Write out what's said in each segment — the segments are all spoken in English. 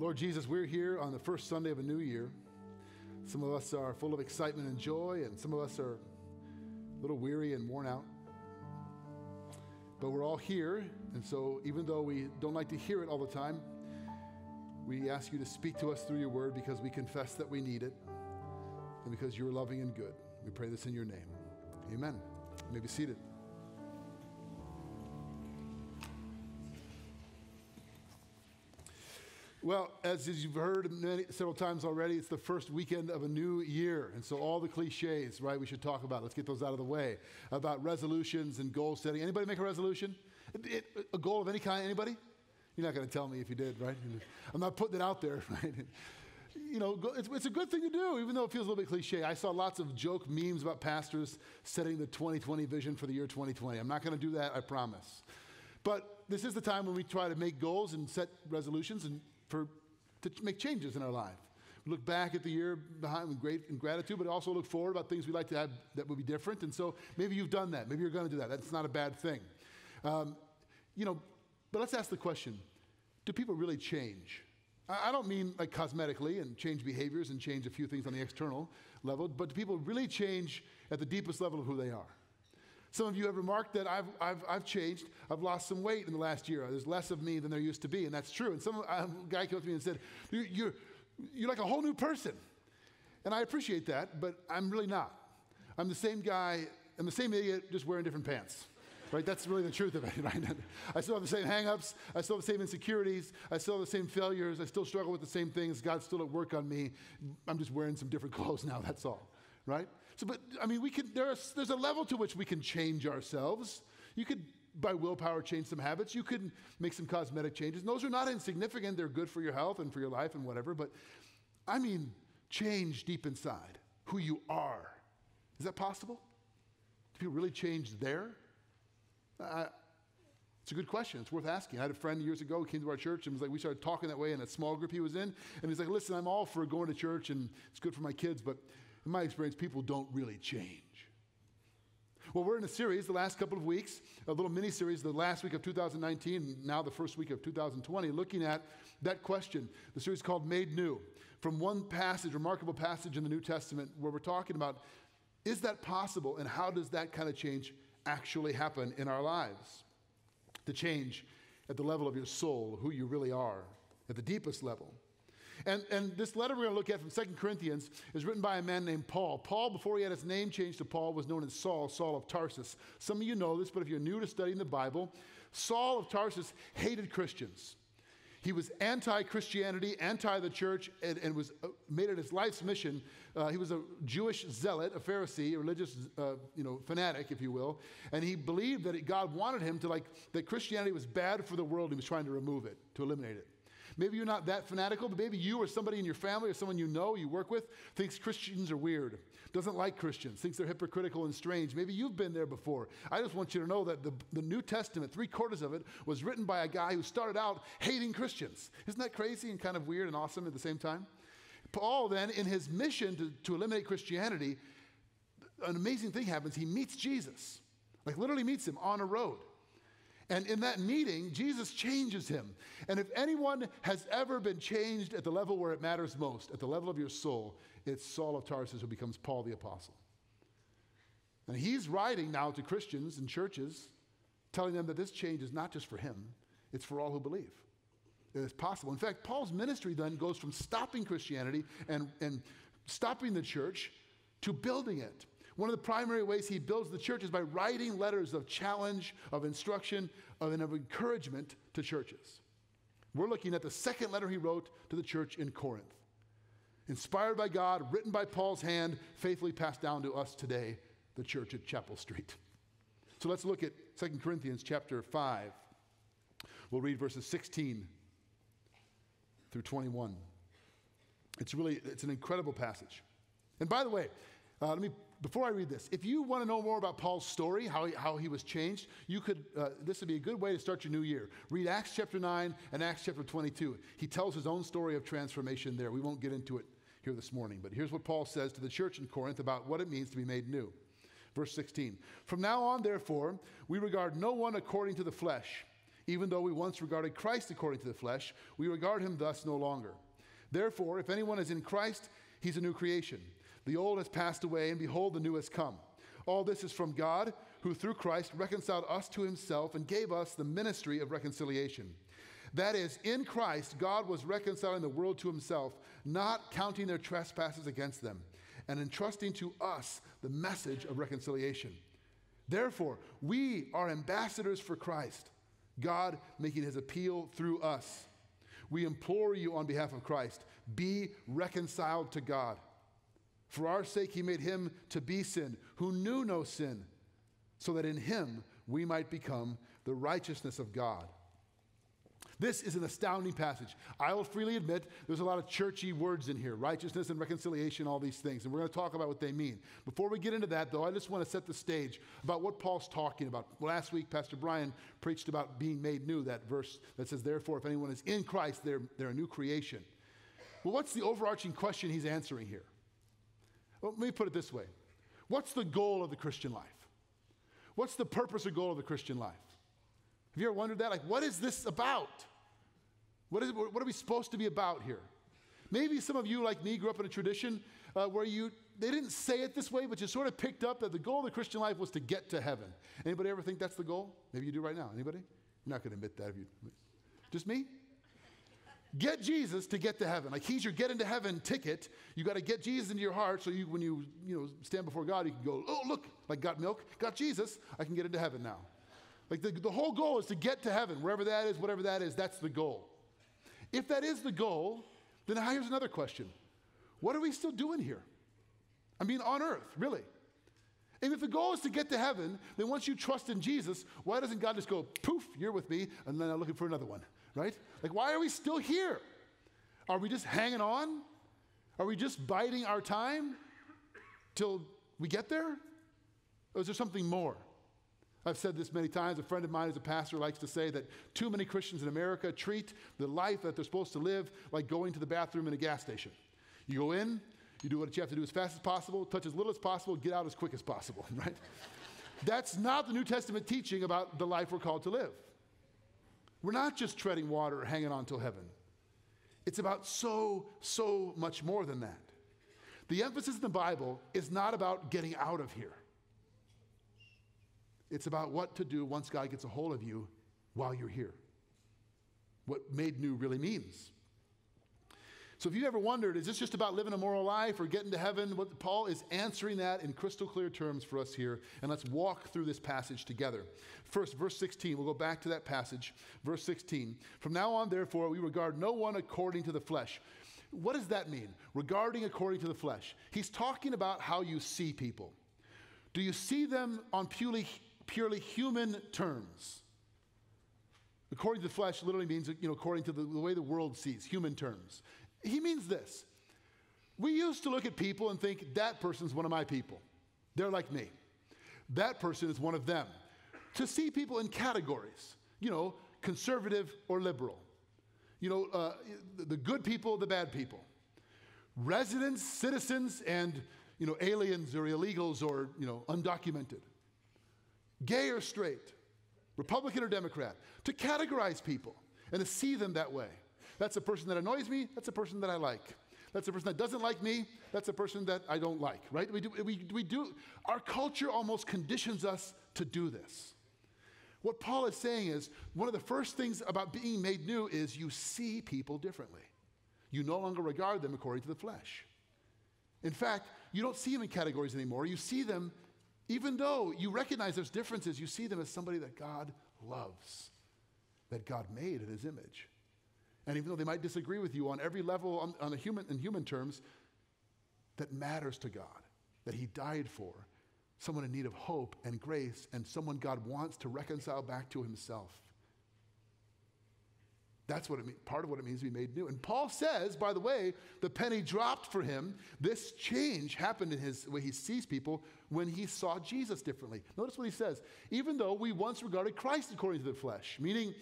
Lord Jesus, we're here on the first Sunday of a new year. Some of us are full of excitement and joy, and some of us are a little weary and worn out. But we're all here, and so even though we don't like to hear it all the time, we ask you to speak to us through your word because we confess that we need it and because you're loving and good. We pray this in your name. Amen. You may be seated. Well, as you've heard many, several times already, it's the first weekend of a new year. And so all the cliches, right, we should talk about. Let's get those out of the way. About resolutions and goal setting. Anybody make a resolution? It, a goal of any kind? Anybody? You're not going to tell me if you did, right? I'm not putting it out there, right? You know, it's, it's a good thing to do, even though it feels a little bit cliche. I saw lots of joke memes about pastors setting the 2020 vision for the year 2020. I'm not going to do that, I promise. But this is the time when we try to make goals and set resolutions and for, to make changes in our life. We look back at the year behind with great gratitude, but also look forward about things we'd like to have that would be different. And so maybe you've done that. Maybe you're going to do that. That's not a bad thing. Um, you know, but let's ask the question do people really change? I don't mean like cosmetically and change behaviors and change a few things on the external level, but do people really change at the deepest level of who they are? Some of you have remarked that I've, I've, I've changed. I've lost some weight in the last year. There's less of me than there used to be, and that's true. And some a guy came up to me and said, you're, you're, you're like a whole new person. And I appreciate that, but I'm really not. I'm the same guy, I'm the same idiot, just wearing different pants. Right? That's really the truth of it, right? I still have the same hangups. I still have the same insecurities. I still have the same failures. I still struggle with the same things. God's still at work on me. I'm just wearing some different clothes now, that's all, right? So, but I mean, we can, there's, there's a level to which we can change ourselves. You could, by willpower, change some habits. You could make some cosmetic changes. And those are not insignificant. They're good for your health and for your life and whatever. But I mean, change deep inside who you are. Is that possible? Do people really change there? It's a good question. It's worth asking. I had a friend years ago who came to our church and was like, we started talking that way in a small group he was in. And he's like, listen, I'm all for going to church and it's good for my kids, but in my experience, people don't really change. Well, we're in a series the last couple of weeks, a little mini series, the last week of 2019, now the first week of 2020, looking at that question. The series called Made New, from one passage, remarkable passage in the New Testament, where we're talking about is that possible and how does that kind of change actually happen in our lives? The change at the level of your soul, who you really are, at the deepest level. And, and this letter we're going to look at from Second Corinthians is written by a man named Paul. Paul, before he had his name changed to Paul, was known as Saul, Saul of Tarsus. Some of you know this, but if you're new to studying the Bible, Saul of Tarsus hated Christians. He was anti Christianity, anti the church, and, and, was uh, made it his life's mission. Uh, he was a Jewish zealot, a Pharisee, a religious uh, you know, fanatic, if you will. And he believed that God wanted him to, like, that Christianity was bad for the world. He was trying to remove it, to eliminate it. Maybe you're not that fanatical, but maybe you or somebody in your family or someone you know, you work with, thinks Christians are weird, doesn't like Christians, thinks they're hypocritical and strange. Maybe you've been there before. I just want you to know that the, the New Testament, three quarters of it, was written by a guy who started out hating Christians. Isn't that crazy and kind of weird and awesome at the same time? Paul, then, in his mission to, to eliminate Christianity, an amazing thing happens. He meets Jesus, like literally meets him on a road. And in that meeting, Jesus changes him. And if anyone has ever been changed at the level where it matters most, at the level of your soul, it's Saul of Tarsus who becomes Paul the Apostle. And he's writing now to Christians and churches, telling them that this change is not just for him, it's for all who believe. It's possible. In fact, Paul's ministry then goes from stopping Christianity and, and stopping the church to building it one of the primary ways he builds the church is by writing letters of challenge, of instruction, of, and of encouragement to churches. We're looking at the second letter he wrote to the church in Corinth. Inspired by God, written by Paul's hand, faithfully passed down to us today, the church at Chapel Street. So let's look at 2 Corinthians chapter 5. We'll read verses 16 through 21. It's really it's an incredible passage. And by the way, uh, let me before I read this, if you want to know more about Paul's story, how he, how he was changed, you could, uh, this would be a good way to start your new year. Read Acts chapter 9 and Acts chapter 22. He tells his own story of transformation there. We won't get into it here this morning, but here's what Paul says to the church in Corinth about what it means to be made new. Verse 16 From now on, therefore, we regard no one according to the flesh. Even though we once regarded Christ according to the flesh, we regard him thus no longer. Therefore, if anyone is in Christ, he's a new creation. The old has passed away, and behold, the new has come. All this is from God, who through Christ reconciled us to himself and gave us the ministry of reconciliation. That is, in Christ, God was reconciling the world to himself, not counting their trespasses against them, and entrusting to us the message of reconciliation. Therefore, we are ambassadors for Christ, God making his appeal through us. We implore you on behalf of Christ be reconciled to God. For our sake, he made him to be sin, who knew no sin, so that in him we might become the righteousness of God. This is an astounding passage. I will freely admit there's a lot of churchy words in here righteousness and reconciliation, all these things. And we're going to talk about what they mean. Before we get into that, though, I just want to set the stage about what Paul's talking about. Last week, Pastor Brian preached about being made new, that verse that says, Therefore, if anyone is in Christ, they're, they're a new creation. Well, what's the overarching question he's answering here? Well, let me put it this way What's the goal of the Christian life? What's the purpose or goal of the Christian life? Have you ever wondered that? Like, what is this about? What, is, what are we supposed to be about here? Maybe some of you, like me, grew up in a tradition uh, where you they didn't say it this way, but you sort of picked up that the goal of the Christian life was to get to heaven. Anybody ever think that's the goal? Maybe you do right now. Anybody? You're not going to admit that. If you, just me? Get Jesus to get to heaven. Like he's your get into heaven ticket. You got to get Jesus into your heart so you, when you, you know, stand before God, you can go, oh, look, like got milk, got Jesus, I can get into heaven now. Like the, the whole goal is to get to heaven, wherever that is, whatever that is, that's the goal. If that is the goal, then here's another question What are we still doing here? I mean, on earth, really. And if the goal is to get to heaven, then once you trust in Jesus, why doesn't God just go, poof, you're with me, and then I'm looking for another one, right? Like, why are we still here? Are we just hanging on? Are we just biding our time till we get there? Or is there something more? I've said this many times. A friend of mine, as a pastor, likes to say that too many Christians in America treat the life that they're supposed to live like going to the bathroom in a gas station. You go in, you do what you have to do as fast as possible, touch as little as possible, get out as quick as possible, right? That's not the New Testament teaching about the life we're called to live. We're not just treading water or hanging on till heaven. It's about so, so much more than that. The emphasis in the Bible is not about getting out of here. It's about what to do once God gets a hold of you while you're here. What made new really means. So if you ever wondered, is this just about living a moral life or getting to heaven? What Paul is answering that in crystal clear terms for us here. And let's walk through this passage together. First, verse 16, we'll go back to that passage. Verse 16. From now on, therefore, we regard no one according to the flesh. What does that mean? Regarding according to the flesh. He's talking about how you see people. Do you see them on purely purely human terms. According to the flesh literally means, you know, according to the, the way the world sees, human terms. He means this. We used to look at people and think, that person's one of my people. They're like me. That person is one of them. To see people in categories, you know, conservative or liberal, you know, uh, the good people, the bad people, residents, citizens, and, you know, aliens or illegals or, you know, undocumented gay or straight, Republican or Democrat, to categorize people and to see them that way. That's a person that annoys me, that's a person that I like. That's a person that doesn't like me, that's a person that I don't like, right? We do, we, we do, our culture almost conditions us to do this. What Paul is saying is one of the first things about being made new is you see people differently. You no longer regard them according to the flesh. In fact, you don't see them in categories anymore. You see them even though you recognize there's differences, you see them as somebody that God loves, that God made in his image. And even though they might disagree with you on every level on, on human, in human terms, that matters to God, that he died for, someone in need of hope and grace, and someone God wants to reconcile back to himself. That's what it means, part of what it means to be made new. And Paul says, by the way, the penny dropped for him. This change happened in his way he sees people when he saw Jesus differently. Notice what he says. Even though we once regarded Christ according to the flesh, meaning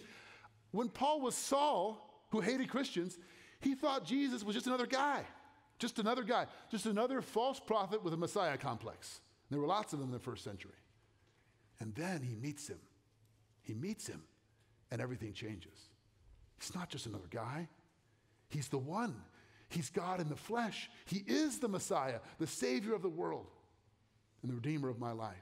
when Paul was Saul, who hated Christians, he thought Jesus was just another guy, just another guy, just another false prophet with a Messiah complex. There were lots of them in the first century. And then he meets him. He meets him and everything changes. He's not just another guy, he's the one. He's God in the flesh. He is the Messiah, the Savior of the world, and the Redeemer of my life.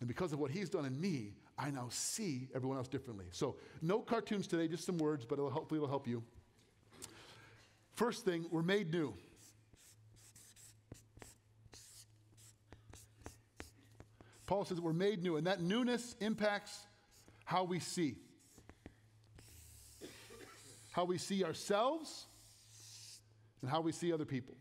And because of what He's done in me, I now see everyone else differently. So, no cartoons today, just some words, but it'll hopefully it'll help you. First thing, we're made new. Paul says we're made new, and that newness impacts how we see. How we see ourselves and how we see other people.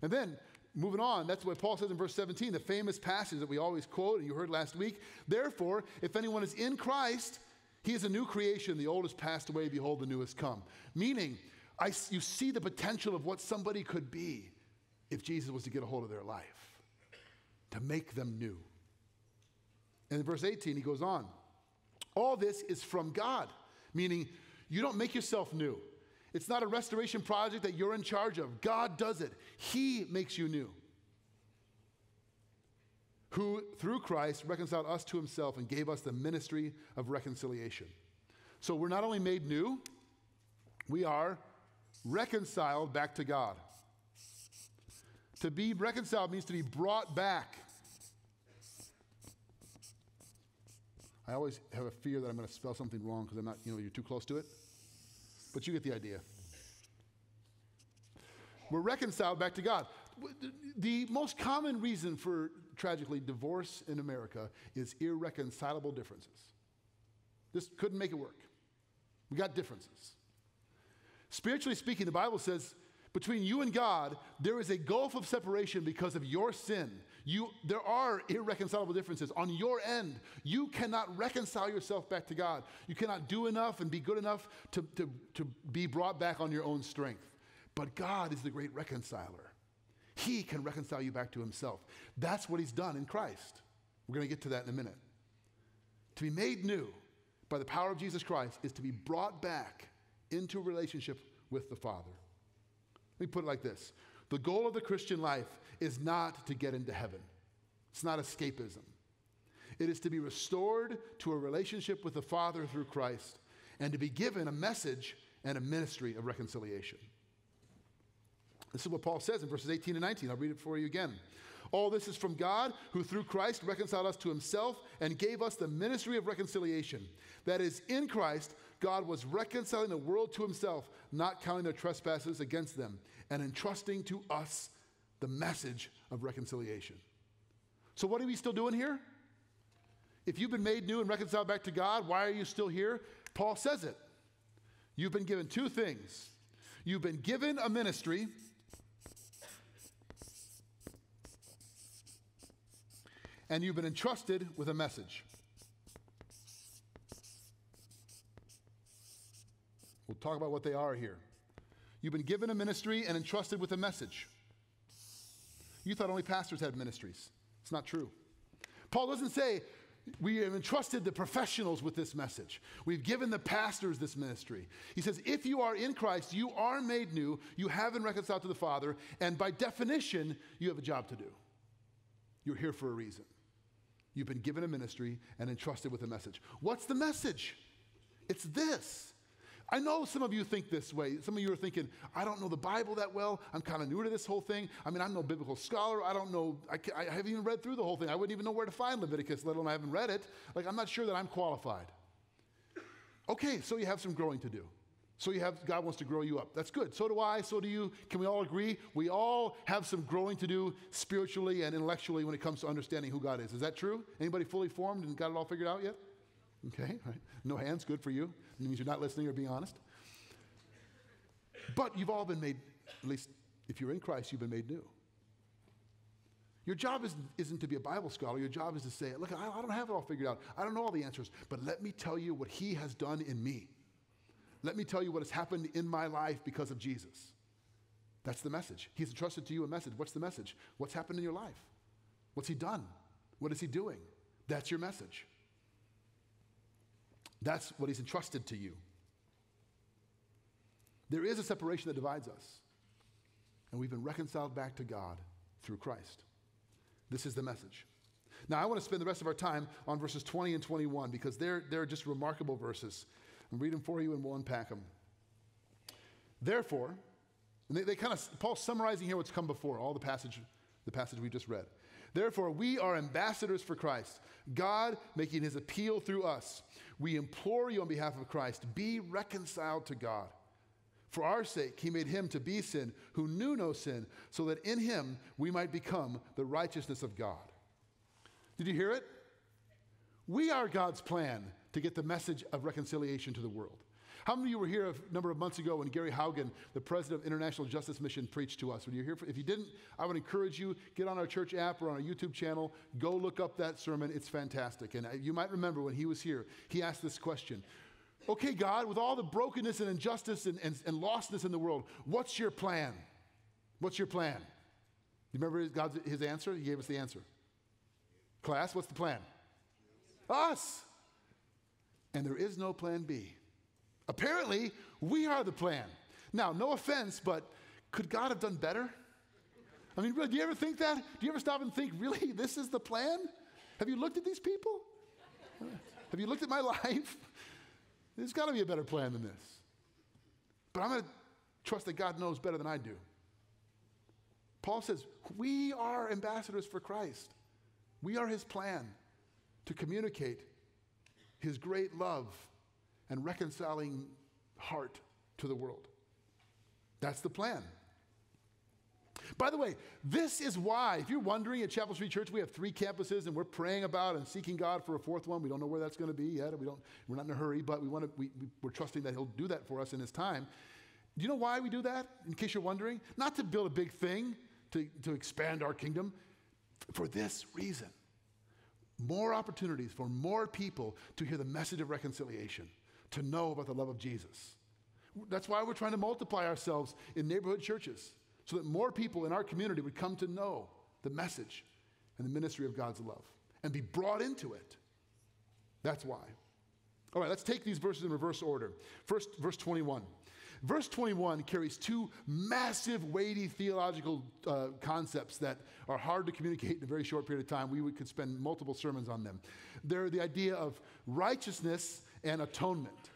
And then, moving on, that's what Paul says in verse 17, the famous passage that we always quote and you heard last week. Therefore, if anyone is in Christ, he is a new creation. The old has passed away, behold, the new has come. Meaning, I, you see the potential of what somebody could be if Jesus was to get a hold of their life, to make them new. And in verse 18, he goes on All this is from God, meaning you don't make yourself new. It's not a restoration project that you're in charge of. God does it, He makes you new. Who, through Christ, reconciled us to Himself and gave us the ministry of reconciliation. So we're not only made new, we are reconciled back to God. To be reconciled means to be brought back. I always have a fear that I'm going to spell something wrong because I'm not, you know, you're too close to it. But you get the idea. We're reconciled back to God. The most common reason for tragically divorce in America is irreconcilable differences. This couldn't make it work. We got differences. Spiritually speaking, the Bible says between you and God, there is a gulf of separation because of your sin. You, there are irreconcilable differences. On your end, you cannot reconcile yourself back to God. You cannot do enough and be good enough to, to, to be brought back on your own strength. But God is the great reconciler. He can reconcile you back to Himself. That's what He's done in Christ. We're going to get to that in a minute. To be made new by the power of Jesus Christ is to be brought back into relationship with the Father. Let me put it like this The goal of the Christian life is not to get into heaven, it's not escapism. It is to be restored to a relationship with the Father through Christ and to be given a message and a ministry of reconciliation. This is what Paul says in verses 18 and 19. I'll read it for you again. All this is from God, who through Christ reconciled us to himself and gave us the ministry of reconciliation. That is, in Christ, God was reconciling the world to himself, not counting their trespasses against them, and entrusting to us the message of reconciliation. So, what are we still doing here? If you've been made new and reconciled back to God, why are you still here? Paul says it. You've been given two things. You've been given a ministry, and you've been entrusted with a message. We'll talk about what they are here. You've been given a ministry and entrusted with a message. You thought only pastors had ministries. It's not true. Paul doesn't say, we have entrusted the professionals with this message. We've given the pastors this ministry. He says, if you are in Christ, you are made new, you have been reconciled to the Father, and by definition, you have a job to do. You're here for a reason. You've been given a ministry and entrusted with a message. What's the message? It's this I know some of you think this way. Some of you are thinking, I don't know the Bible that well. I'm kind of new to this whole thing. I mean, I'm no biblical scholar. I don't know. I, I, haven't even read through the whole thing. I wouldn't even know where to find Leviticus, let alone I haven't read it. Like, I'm not sure that I'm qualified. Okay, so you have some growing to do. So you have God wants to grow you up. That's good. So do I. So do you. Can we all agree? We all have some growing to do spiritually and intellectually when it comes to understanding who God is. Is that true? Anybody fully formed and got it all figured out yet? Okay, right. No hands, good for you. It means you're not listening or being honest. But you've all been made, at least if you're in Christ, you've been made new. Your job isn't, isn't to be a Bible scholar. Your job is to say, look, I, I don't have it all figured out. I don't know all the answers, but let me tell you what He has done in me. Let me tell you what has happened in my life because of Jesus. That's the message. He's entrusted to you a message. What's the message? What's happened in your life? What's He done? What is He doing? That's your message. That's what He's entrusted to you. There is a separation that divides us, and we've been reconciled back to God through Christ. This is the message. Now, I want to spend the rest of our time on verses 20 and 21 because they're, they're just remarkable verses. I'll read them for you and we'll unpack them. Therefore, they, they kind of, Paul's summarizing here what's come before, all the passage, the passage we just read. Therefore, we are ambassadors for Christ, God making his appeal through us. We implore you on behalf of Christ, be reconciled to God. For our sake, he made him to be sin who knew no sin, so that in him we might become the righteousness of God. Did you hear it? We are God's plan to get the message of reconciliation to the world. How many of you were here a number of months ago when Gary Haugen, the president of International Justice Mission, preached to us? Were you here? For, if you didn't, I would encourage you get on our church app or on our YouTube channel. Go look up that sermon. It's fantastic. And uh, you might remember when he was here, he asked this question. Okay, God, with all the brokenness and injustice and, and, and lostness in the world, what's your plan? What's your plan? You remember God's, his answer? He gave us the answer. Class, what's the plan? Us. And there is no plan B. Apparently, we are the plan. Now, no offense, but could God have done better? I mean, really, do you ever think that? Do you ever stop and think, really, this is the plan? Have you looked at these people? Have you looked at my life? There's got to be a better plan than this. But I'm going to trust that God knows better than I do. Paul says, We are ambassadors for Christ. We are his plan to communicate his great love and reconciling heart to the world. That's the plan. By the way, this is why, if you're wondering, at Chapel Street Church, we have three campuses and we're praying about and seeking God for a fourth one. We don't know where that's going to be yet. We don't, we're not in a hurry, but we want to, we, we're trusting that He'll do that for us in His time. Do you know why we do that, in case you're wondering? Not to build a big thing, to, to expand our kingdom, for this reason more opportunities for more people to hear the message of reconciliation, to know about the love of Jesus. That's why we're trying to multiply ourselves in neighborhood churches, so that more people in our community would come to know the message and the ministry of God's love and be brought into it. That's why. All right, let's take these verses in reverse order. First, verse 21. Verse 21 carries two massive, weighty theological uh, concepts that are hard to communicate in a very short period of time. We could spend multiple sermons on them. They're the idea of righteousness and atonement.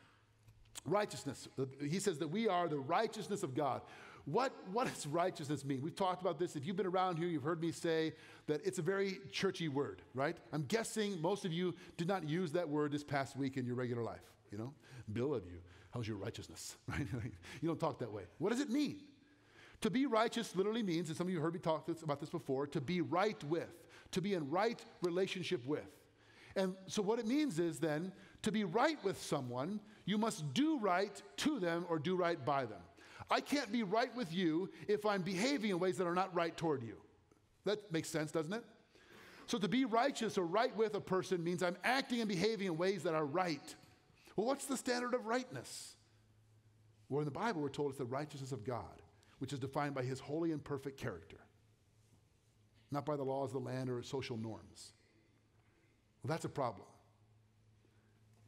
Righteousness. Uh, he says that we are the righteousness of God. What, what does righteousness mean? We've talked about this. If you've been around here, you've heard me say that it's a very churchy word, right? I'm guessing most of you did not use that word this past week in your regular life, you know? Bill of you. How's your righteousness? Right? you don't talk that way. What does it mean? To be righteous literally means, and some of you heard me talk this, about this before, to be right with, to be in right relationship with. And so what it means is then, to be right with someone, you must do right to them or do right by them. I can't be right with you if I'm behaving in ways that are not right toward you. That makes sense, doesn't it? So to be righteous or right with a person means I'm acting and behaving in ways that are right. Well, what's the standard of rightness? Well, in the Bible, we're told it's the righteousness of God, which is defined by his holy and perfect character, not by the laws of the land or social norms. Well, that's a problem.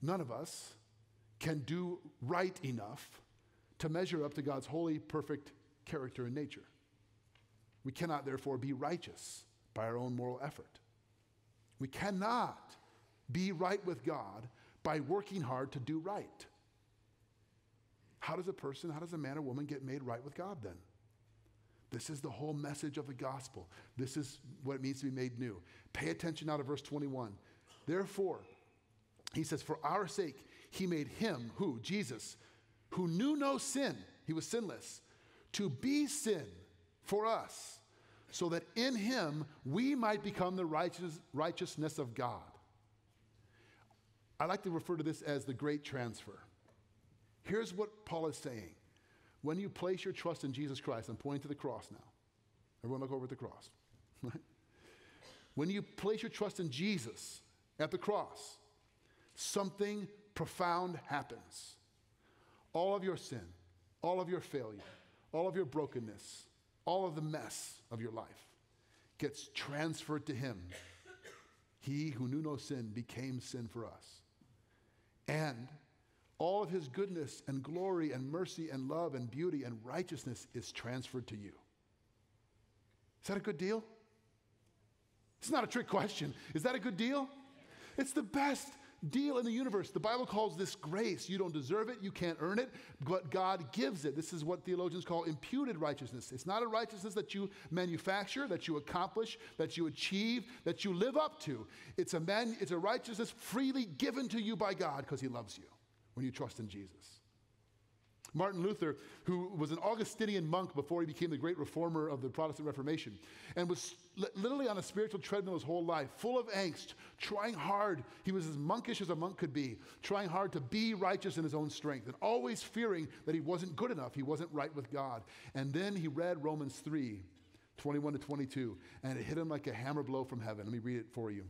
None of us can do right enough to measure up to God's holy, perfect character and nature. We cannot, therefore, be righteous by our own moral effort. We cannot be right with God by working hard to do right. How does a person, how does a man or woman get made right with God then? This is the whole message of the gospel. This is what it means to be made new. Pay attention now to verse 21. Therefore, he says, For our sake, he made him, who? Jesus, who knew no sin, he was sinless, to be sin for us, so that in him we might become the righteous, righteousness of God. I like to refer to this as the great transfer. Here's what Paul is saying. When you place your trust in Jesus Christ, I'm pointing to the cross now. Everyone look over at the cross. When you place your trust in Jesus at the cross, something profound happens. All of your sin, all of your failure, all of your brokenness, all of the mess of your life gets transferred to Him. He who knew no sin became sin for us. And all of his goodness and glory and mercy and love and beauty and righteousness is transferred to you. Is that a good deal? It's not a trick question. Is that a good deal? It's the best deal in the universe. The Bible calls this grace. You don't deserve it, you can't earn it, but God gives it. This is what theologians call imputed righteousness. It's not a righteousness that you manufacture, that you accomplish, that you achieve, that you live up to. It's a, man, it's a righteousness freely given to you by God because He loves you when you trust in Jesus. Martin Luther, who was an Augustinian monk before he became the great reformer of the Protestant Reformation, and was literally on a spiritual treadmill his whole life, full of angst, trying hard. He was as monkish as a monk could be, trying hard to be righteous in his own strength, and always fearing that he wasn't good enough, he wasn't right with God. And then he read Romans 3 21 to 22, and it hit him like a hammer blow from heaven. Let me read it for you.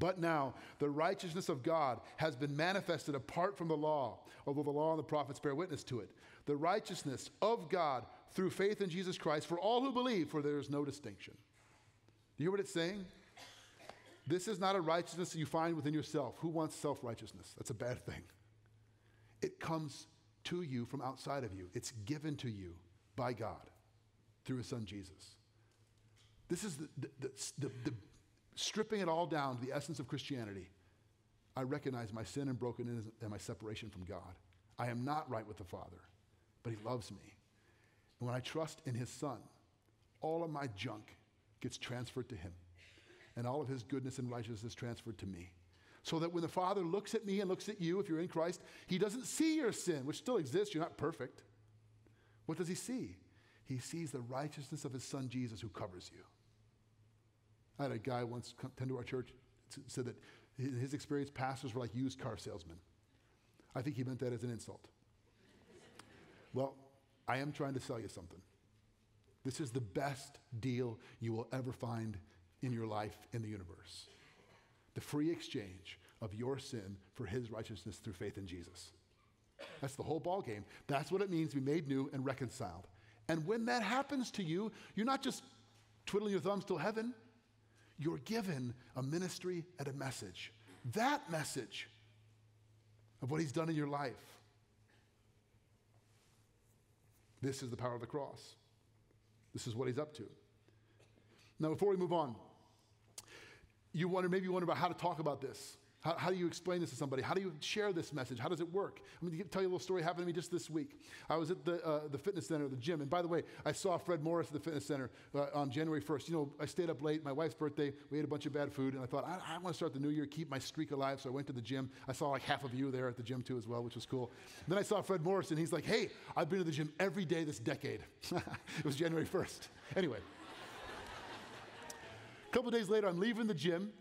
But now the righteousness of God has been manifested apart from the law, although the law and the prophets bear witness to it. The righteousness of God through faith in Jesus Christ for all who believe, for there is no distinction. Do you hear what it's saying? This is not a righteousness that you find within yourself. Who wants self righteousness? That's a bad thing. It comes to you from outside of you, it's given to you by God through his son Jesus. This is the, the, the, the stripping it all down to the essence of Christianity, I recognize my sin and brokenness and my separation from God. I am not right with the Father, but He loves me. And when I trust in His Son, all of my junk gets transferred to Him, and all of His goodness and righteousness is transferred to me. So that when the Father looks at me and looks at you, if you're in Christ, He doesn't see your sin, which still exists. You're not perfect. What does He see? He sees the righteousness of His Son Jesus who covers you. I had a guy once come to our church said that in his experience, pastors were like used car salesmen. I think he meant that as an insult. well, I am trying to sell you something. This is the best deal you will ever find in your life in the universe. The free exchange of your sin for his righteousness through faith in Jesus. That's the whole ball game. That's what it means to be made new and reconciled. And when that happens to you, you're not just twiddling your thumbs till heaven you're given a ministry and a message. That message of what he's done in your life. This is the power of the cross. This is what he's up to. Now, before we move on, you wonder, maybe you wonder about how to talk about this. How, how, do you explain this to somebody? How do you share this message? How does it work? I'm going to tell you a little story happened to me just this week. I was at the, uh, the fitness center, the gym. And by the way, I saw Fred Morris at the fitness center uh, on January 1st. You know, I stayed up late. My wife's birthday. We ate a bunch of bad food. And I thought, I, I want to start the new year, keep my streak alive. So I went to the gym. I saw like half of you there at the gym too as well, which was cool. then I saw Fred Morris, and he's like, hey, I've been to the gym every day this decade. it was January 1st. Anyway. A couple days later, I'm leaving the gym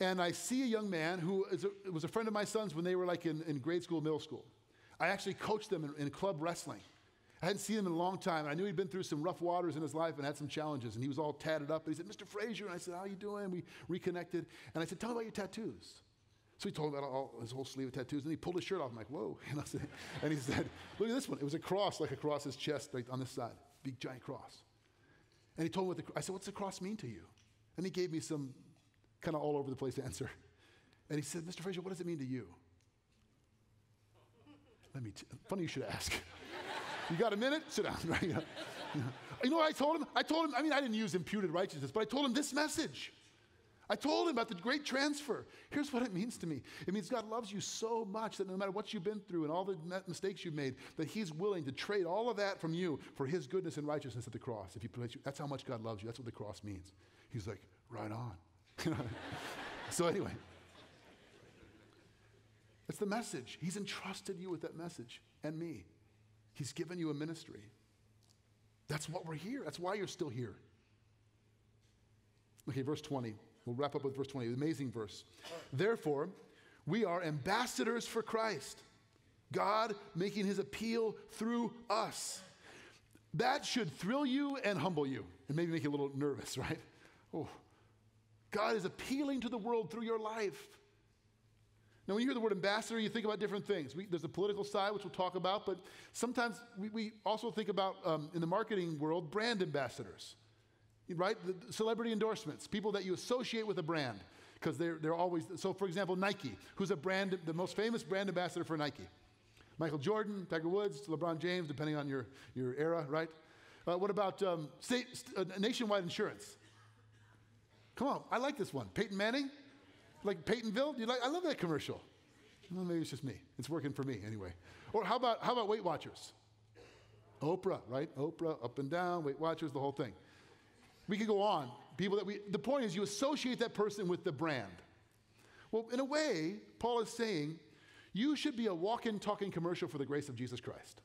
and I see a young man who a, was a friend of my son's when they were like in, in grade school, middle school. I actually coached them in, in, club wrestling. I hadn't seen him in a long time. I knew he'd been through some rough waters in his life and had some challenges. And he was all tatted up. And he said, Mr. Frazier. And I said, How you doing? We reconnected. And I said, Tell me about your tattoos. So he told me about all, his whole sleeve of tattoos. And he pulled his shirt off. I'm like, Whoa. And, said, and he said, Look at this one. It was a cross, like across his chest, like on this side. Big, giant cross. And he told me what the, I said, What's the cross mean to you? And he gave me some kind of all over the place to answer. And he said, Mr. Frazier, what does it mean to you? Let me, t- funny you should ask. you got a minute? Sit down. You know, you know what I told him? I told him, I mean, I didn't use imputed righteousness, but I told him this message. I told him about the great transfer. Here's what it means to me it means God loves you so much that no matter what you've been through and all the mistakes you've made, that He's willing to trade all of that from you for His goodness and righteousness at the cross. If you, that's how much God loves you. That's what the cross means. He's like, right on. so, anyway. That's the message. He's entrusted you with that message and me. He's given you a ministry. That's what we're here. That's why you're still here. Okay, verse 20. We'll wrap up with verse 20. Amazing verse. Therefore, we are ambassadors for Christ, God making his appeal through us. That should thrill you and humble you and maybe make you a little nervous, right? Oh, God is appealing to the world through your life. Now, when you hear the word ambassador, you think about different things. We, there's a political side, which we'll talk about, but sometimes we, we also think about, um, in the marketing world, brand ambassadors, right? The celebrity endorsements, people that you associate with a brand, because they're, they're always, so for example, Nike, who's a brand, the most famous brand ambassador for Nike. Michael Jordan, Tiger Woods, LeBron James, depending on your, your era, right? Uh, what about um, state, uh, nationwide insurance? Come on, I like this one. Peyton Manning? Like Peytonville? Do You like I love that commercial. Well, maybe it's just me. It's working for me anyway. Or how about how about Weight Watchers? Oprah, right? Oprah, up and down, Weight Watchers, the whole thing. We could go on. People that we the point is you associate that person with the brand. Well, in a way, Paul is saying you should be a walk-in talking commercial for the grace of Jesus Christ.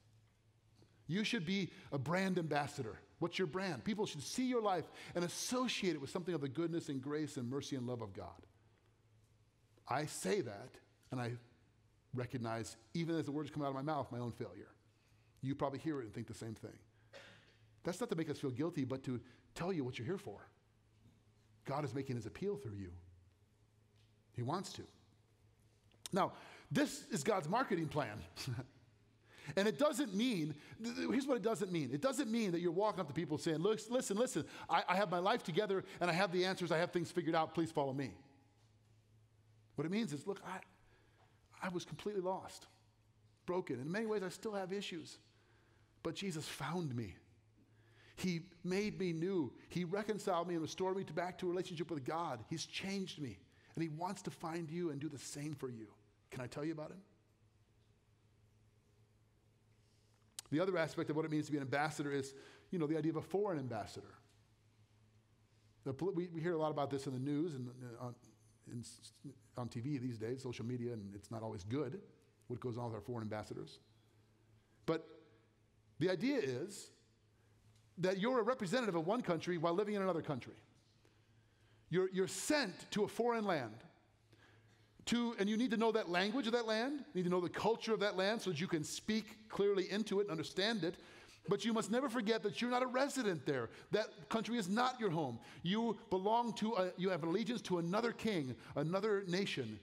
You should be a brand ambassador. What's your brand? People should see your life and associate it with something of the goodness and grace and mercy and love of God. I say that, and I recognize, even as the words come out of my mouth, my own failure. You probably hear it and think the same thing. That's not to make us feel guilty, but to tell you what you're here for. God is making his appeal through you. He wants to. Now, this is God's marketing plan. and it doesn't mean, here's what it doesn't mean. It doesn't mean that you're walking up to people saying, listen, listen, I, I have my life together and I have the answers, I have things figured out, please follow me. What it means is, look, I, I was completely lost, broken. In many ways, I still have issues. But Jesus found me. He made me new. He reconciled me and restored me to back to a relationship with God. He's changed me. And He wants to find you and do the same for you. Can I tell you about Him? The other aspect of what it means to be an ambassador is, you know, the idea of a foreign ambassador. We, we hear a lot about this in the news and uh, on, in, on TV these days, social media, and it's not always good what goes on with our foreign ambassadors. But the idea is that you're a representative of one country while living in another country. You're, you're sent to a foreign land. To, and you need to know that language of that land, you need to know the culture of that land so that you can speak clearly into it and understand it. But you must never forget that you're not a resident there. That country is not your home. You belong to, a, you have allegiance to another king, another nation.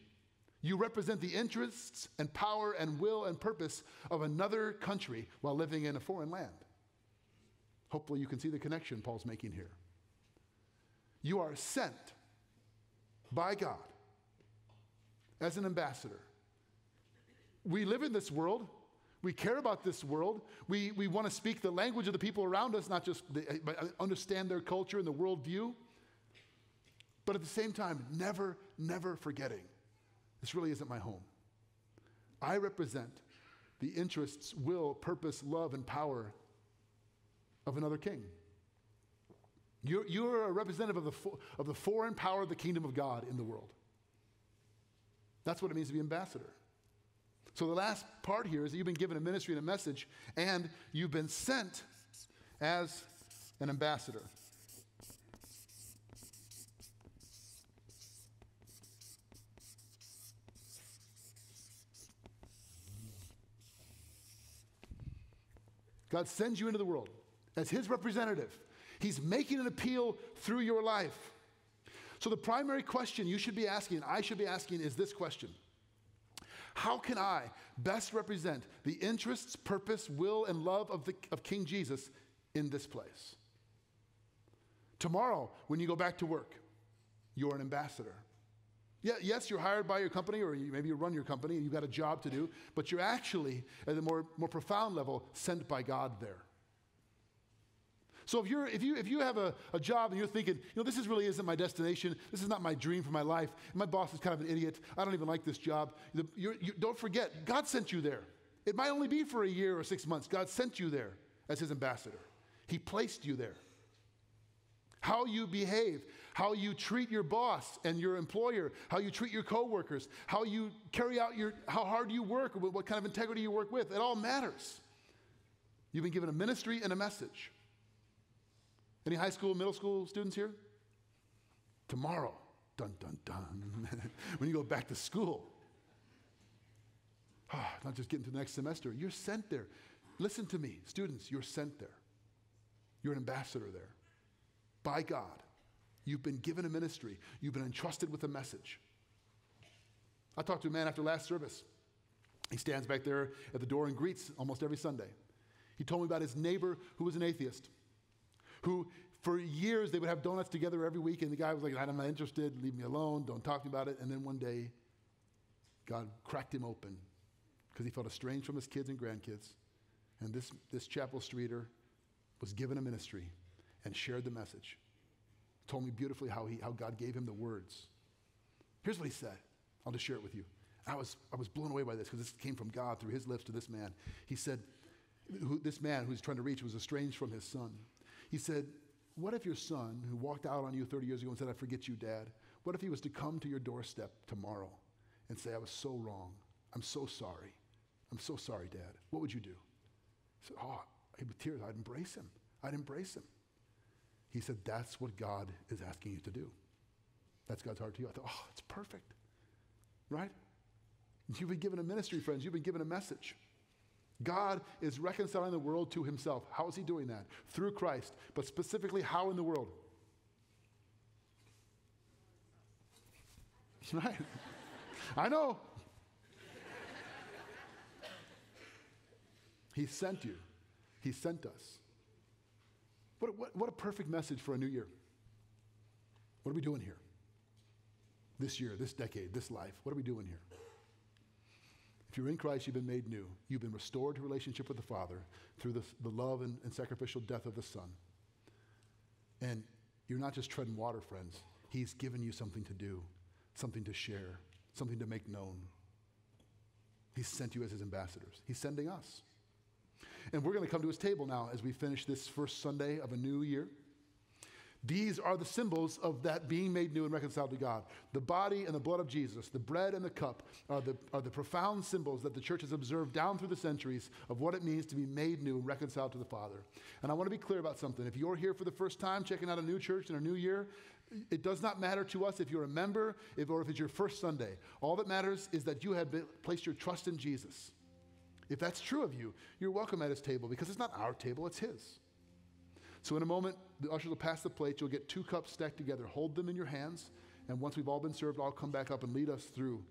You represent the interests and power and will and purpose of another country while living in a foreign land. Hopefully, you can see the connection Paul's making here. You are sent by God as an ambassador. We live in this world. We care about this world. We, we want to speak the language of the people around us, not just the, understand their culture and the worldview. But at the same time, never, never forgetting this really isn't my home. I represent the interests, will, purpose, love, and power of another king. You're, you're a representative of the, of the foreign power of the kingdom of God in the world. That's what it means to be ambassador. So the last part here is that you've been given a ministry and a message, and you've been sent as an ambassador. God sends you into the world as his representative. He's making an appeal through your life. So, the primary question you should be asking, I should be asking, is this question How can I best represent the interests, purpose, will, and love of, the, of King Jesus in this place? Tomorrow, when you go back to work, you're an ambassador. Yeah, yes, you're hired by your company, or you, maybe you run your company and you've got a job to do, but you're actually, at a more, more profound level, sent by God there. So if, you're, if, you, if you have a, a job and you're thinking, you know, this is really isn't my destination, this is not my dream for my life, my boss is kind of an idiot, I don't even like this job, you're, you, don't forget, God sent you there. It might only be for a year or six months. God sent you there as his ambassador. He placed you there. How you behave, how you treat your boss and your employer, how you treat your coworkers, how you carry out your, how hard you work, what kind of integrity you work with, it all matters. You've been given a ministry and a message. Any high school, middle school students here? Tomorrow, dun dun dun, when you go back to school, ah, not just getting to the next semester, you're sent there. Listen to me, students, you're sent there. You're an ambassador there by God. You've been given a ministry, you've been entrusted with a message. I talked to a man after last service. He stands back there at the door and greets almost every Sunday. He told me about his neighbor who was an atheist who for years they would have donuts together every week, and the guy was like, I'm not interested, leave me alone, don't talk to me about it. And then one day, God cracked him open because he felt estranged from his kids and grandkids. And this, this chapel streeter was given a ministry and shared the message. told me beautifully how, he, how God gave him the words. Here's what he said. I'll just share it with you. I was, I was blown away by this because this came from God through his lips to this man. He said, who, this man who he's trying to reach was estranged from his son. He said, What if your son, who walked out on you 30 years ago and said, I forget you, Dad, what if he was to come to your doorstep tomorrow and say, I was so wrong. I'm so sorry. I'm so sorry, Dad. What would you do? He said, Oh, I'd be tears, I'd embrace him. I'd embrace him. He said, That's what God is asking you to do. That's God's heart to you. I thought, Oh, it's perfect. Right? You've been given a ministry, friends. You've been given a message. God is reconciling the world to himself. How is he doing that? Through Christ. But specifically, how in the world? Right? I know. he sent you, He sent us. What, what, what a perfect message for a new year. What are we doing here? This year, this decade, this life. What are we doing here? You're in Christ, you've been made new. You've been restored to relationship with the Father through the, the love and, and sacrificial death of the Son. And you're not just treading water, friends. He's given you something to do, something to share, something to make known. He's sent you as his ambassadors. He's sending us. And we're going to come to his table now as we finish this first Sunday of a new year. These are the symbols of that being made new and reconciled to God. The body and the blood of Jesus, the bread and the cup, are the, are the profound symbols that the church has observed down through the centuries of what it means to be made new and reconciled to the Father. And I want to be clear about something. If you're here for the first time, checking out a new church in a new year, it does not matter to us if you're a member if, or if it's your first Sunday. All that matters is that you have been, placed your trust in Jesus. If that's true of you, you're welcome at his table because it's not our table, it's his. So, in a moment, the ushers will pass the plate. You'll get two cups stacked together. Hold them in your hands. And once we've all been served, I'll come back up and lead us through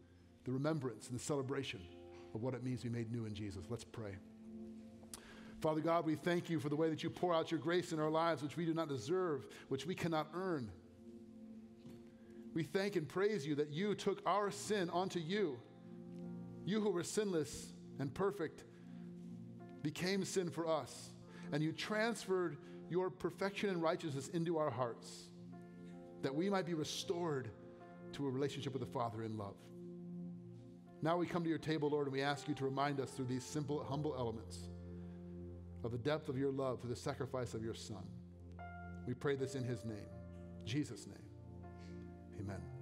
the remembrance and the celebration of what it means to be made new in Jesus. Let's pray. Father God, we thank you for the way that you pour out your grace in our lives, which we do not deserve, which we cannot earn. We thank and praise you that you took our sin onto you. You who were sinless and perfect became sin for us, and you transferred your perfection and righteousness into our hearts, that we might be restored to a relationship with the Father in love. Now we come to your table, Lord, and we ask you to remind us through these simple, humble elements of the depth of your love through the sacrifice of your Son. We pray this in his name, Jesus' name. Amen.